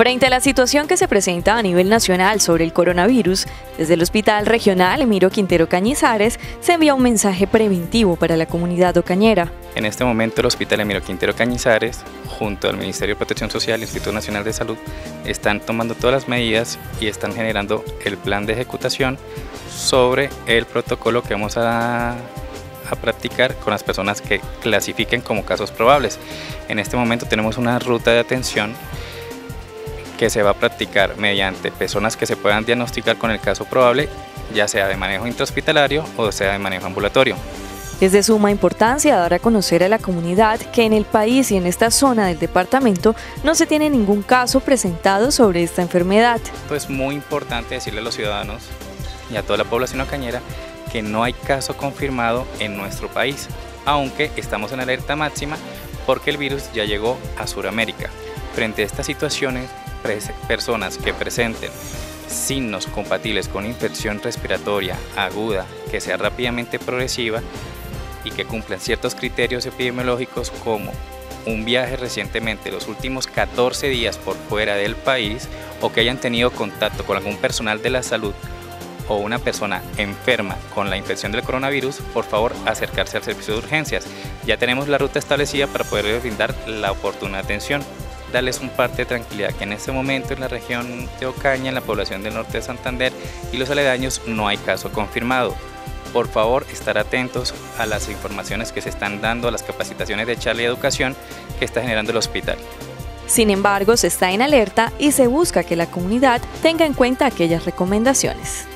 Frente a la situación que se presenta a nivel nacional sobre el coronavirus, desde el Hospital Regional Emiro Quintero Cañizares se envía un mensaje preventivo para la comunidad ocañera. En este momento el Hospital Emiro Quintero Cañizares, junto al Ministerio de Protección Social y el Instituto Nacional de Salud, están tomando todas las medidas y están generando el plan de ejecutación sobre el protocolo que vamos a practicar con las personas que clasifiquen como casos probables. En este momento tenemos una ruta de atención que se va a practicar mediante personas que se puedan diagnosticar con el caso probable, ya sea de manejo intrahospitalario o sea de manejo ambulatorio. Es de suma importancia dar a conocer a la comunidad que en el país y en esta zona del departamento no se tiene ningún caso presentado sobre esta enfermedad. Es muy importante decirle a los ciudadanos y a toda la población cañera que no hay caso confirmado en nuestro país, aunque estamos en alerta máxima porque el virus ya llegó a Sudamérica. Frente a estas situaciones, personas que presenten signos compatibles con infección respiratoria aguda que sea rápidamente progresiva y que cumplan ciertos criterios epidemiológicos como un viaje recientemente los últimos 14 días por fuera del país o que hayan tenido contacto con algún personal de la salud o una persona enferma con la infección del coronavirus, por favor acercarse al servicio de urgencias. Ya tenemos la ruta establecida para poder brindar la oportuna atención darles un parte de tranquilidad que en este momento en la región de Ocaña, en la población del norte de Santander y los aledaños no hay caso confirmado. Por favor, estar atentos a las informaciones que se están dando, a las capacitaciones de charla y educación que está generando el hospital. Sin embargo, se está en alerta y se busca que la comunidad tenga en cuenta aquellas recomendaciones.